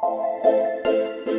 Música